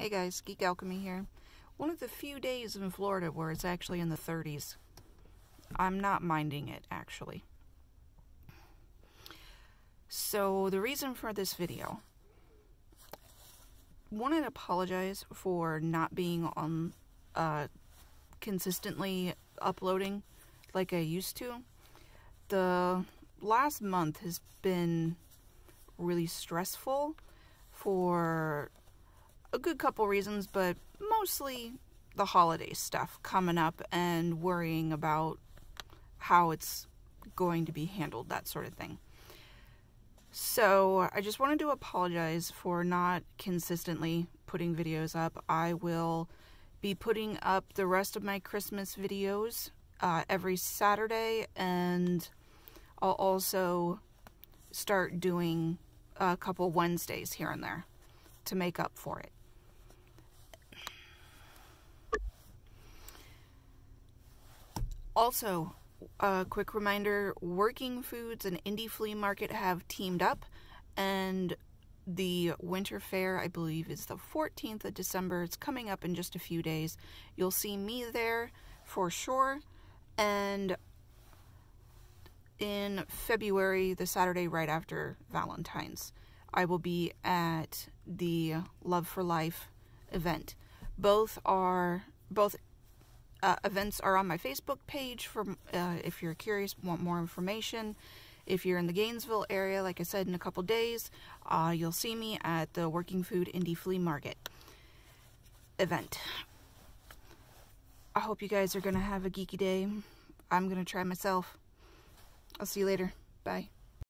Hey guys, Geek Alchemy here. One of the few days in Florida where it's actually in the 30s. I'm not minding it, actually. So, the reason for this video. Wanted to apologize for not being on, uh, consistently uploading like I used to. The last month has been really stressful for a good couple reasons, but mostly the holiday stuff coming up and worrying about how it's going to be handled, that sort of thing. So, I just wanted to apologize for not consistently putting videos up. I will be putting up the rest of my Christmas videos uh, every Saturday, and I'll also start doing a couple Wednesdays here and there to make up for it. Also, a quick reminder Working Foods and Indie Flea Market have teamed up, and the winter fair, I believe, is the 14th of December. It's coming up in just a few days. You'll see me there for sure. And in February, the Saturday right after Valentine's, I will be at the Love for Life event. Both are both uh, events are on my Facebook page for uh, if you're curious, want more information. If you're in the Gainesville area, like I said, in a couple days, uh, you'll see me at the Working Food Indie Flea Market event. I hope you guys are going to have a geeky day. I'm going to try myself. I'll see you later. Bye.